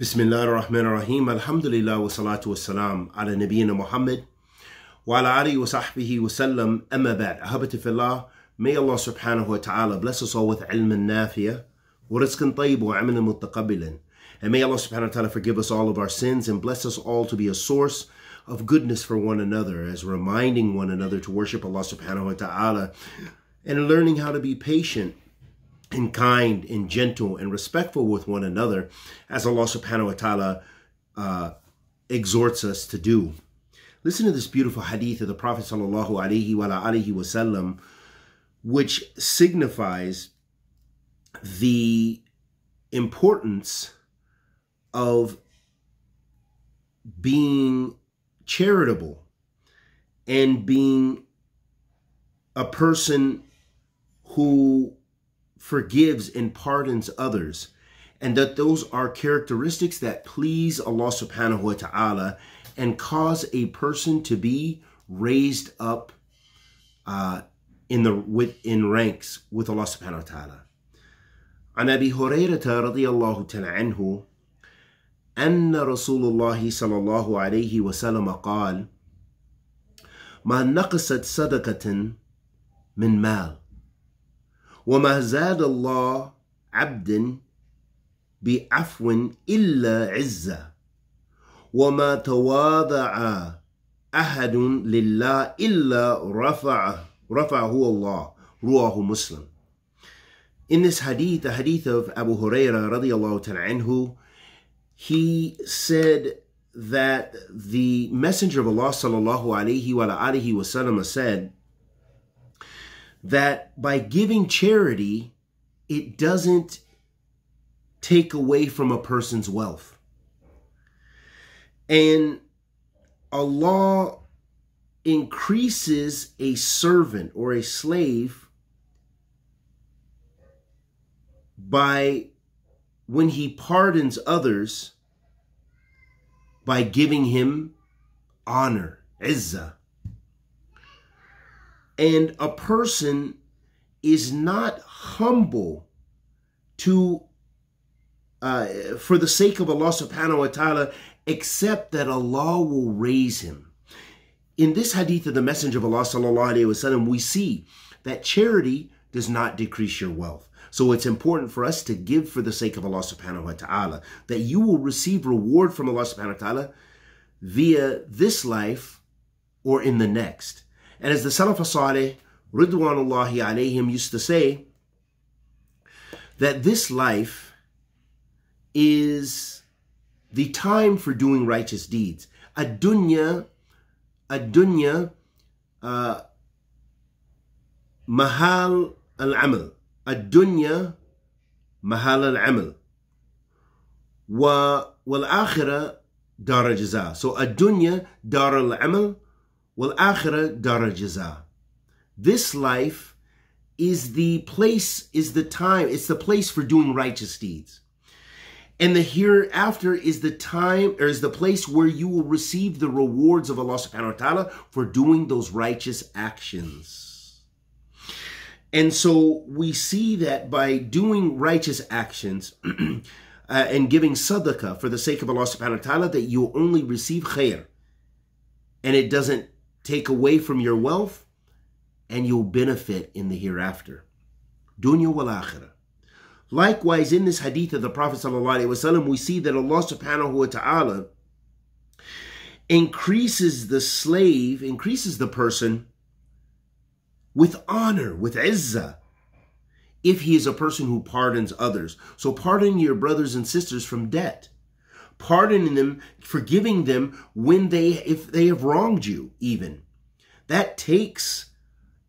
بسم الله الرحمن الرحيم الحمد لله والصلاة والسلام على نبينا Muhammad وعلى آله وصحبه وسلم أما بعد أحبتي في الله May Allah subhanahu wa ta'ala bless us all with علم نافية ورزق طيب وعمل متقبلا And may Allah subhanahu wa ta'ala forgive us all of our sins and bless us all to be a source of goodness for one another as reminding one another to worship Allah subhanahu wa ta'ala and learning how to be patient and kind and gentle and respectful with one another as Allah subhanahu wa ta'ala uh, exhorts us to do. Listen to this beautiful hadith of the Prophet sallallahu alaihi wasallam, which signifies the importance of being charitable and being a person who forgives and pardons others, and that those are characteristics that please Allah subhanahu wa ta'ala and cause a person to be raised up uh, in the with in ranks with Allah subhanahu wa ta'ala. عن ابي هريره رضي الله تعالى عنه ان رسول الله صلى الله عليه وسلم قال ما نقصت صدقه من مال وما زاد الله عبدا بعفو إلا عزة وما تواضع أحد لله إلا رفعه رفعه الله رواه Muslim. In this hadith, the hadith of Abu Huraira radiallahu ta'ala anhu, he said that the Messenger of Allah sallallahu alayhi wa alihi wasallam said, that by giving charity, it doesn't take away from a person's wealth. And Allah increases a servant or a slave by when he pardons others by giving him honor, izzah. And a person is not humble to uh, for the sake of Allah subhanahu wa ta'ala, except that Allah will raise him. In this hadith of the Messenger of Allah sallallahu alayhi wasallam, we see that charity does not decrease your wealth. So it's important for us to give for the sake of Allah subhanahu wa ta'ala, that you will receive reward from Allah subhanahu wa ta'ala via this life or in the next. And as the Salaf Salih, Ridwanullahi alayhim, used to say, that this life is the time for doing righteous deeds. Ad-dunya, ad-dunya, uh, mahal al-amal. Ad-dunya, mahal al-amal. Wa wal-akhirah, dar al-jaza. So ad-dunya, dar al-amal. Wal-akhirah dar jaza. This life is the place, is the time, it's the place for doing righteous deeds. And the hereafter is the time, or is the place where you will receive the rewards of Allah subhanahu wa ta'ala for doing those righteous actions. And so we see that by doing righteous actions uh, and giving sadaqah for the sake of Allah subhanahu wa ta'ala, that you only receive khair. And it doesn't take away from your wealth, and you'll benefit in the hereafter. Dunya wal akhirah. Likewise, in this hadith of the Prophet ﷺ, we see that Allah subhanahu wa ta'ala increases the slave, increases the person with honor, with izzah, if he is a person who pardons others. So pardon your brothers and sisters from debt pardoning them, forgiving them when they, if they have wronged you, even. That takes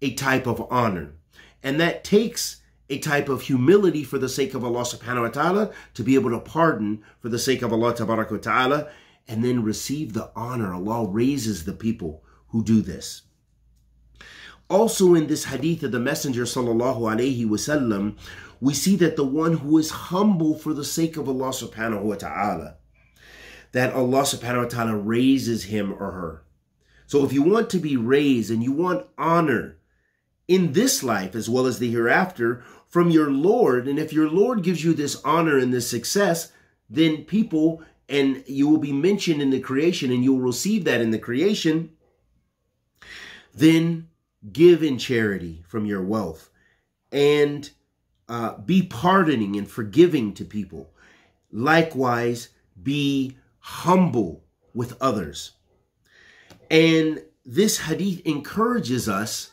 a type of honor. And that takes a type of humility for the sake of Allah subhanahu wa ta'ala to be able to pardon for the sake of Allah wa ta'ala and then receive the honor. Allah raises the people who do this. Also in this hadith of the Messenger sallallahu alayhi wasallam, we see that the one who is humble for the sake of Allah subhanahu wa ta'ala that Allah subhanahu wa ta'ala raises him or her. So if you want to be raised and you want honor in this life as well as the hereafter from your Lord, and if your Lord gives you this honor and this success, then people and you will be mentioned in the creation and you'll receive that in the creation, then give in charity from your wealth and uh, be pardoning and forgiving to people. Likewise, be humble with others. And this hadith encourages us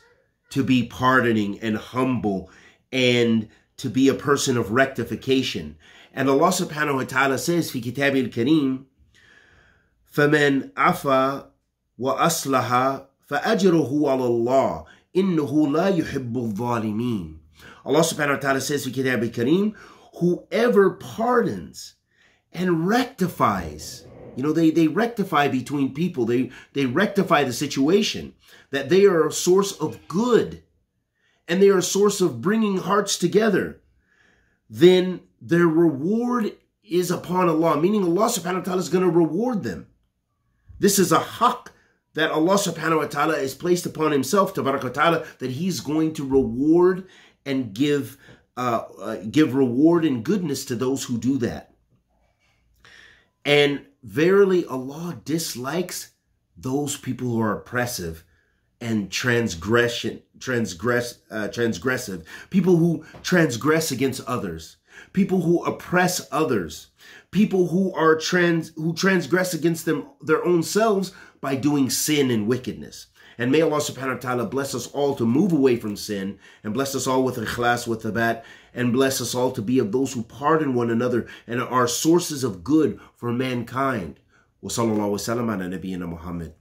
to be pardoning and humble and to be a person of rectification. And Allah subhanahu wa ta'ala says, في كتاب الكريم, فمن عفا وأصلح فأجره على الله إنه لا يحب الظالمين. Allah subhanahu wa ta'ala says في كتاب الكريم, whoever pardons and rectifies, you know, they, they rectify between people, they, they rectify the situation, that they are a source of good and they are a source of bringing hearts together, then their reward is upon Allah, meaning Allah subhanahu wa ta'ala is going to reward them. This is a haqq that Allah subhanahu wa ta'ala is placed upon himself, ta'ala, that he's going to reward and give uh, uh, give reward and goodness to those who do that. And verily, Allah dislikes those people who are oppressive and transgression, transgress, uh, transgressive, people who transgress against others. People who oppress others, people who are trans who transgress against them their own selves by doing sin and wickedness. And may Allah subhanahu wa ta'ala bless us all to move away from sin and bless us all with ikhlas, with thabat, and bless us all to be of those who pardon one another and are sources of good for mankind. Ala nabiyyina Muhammad.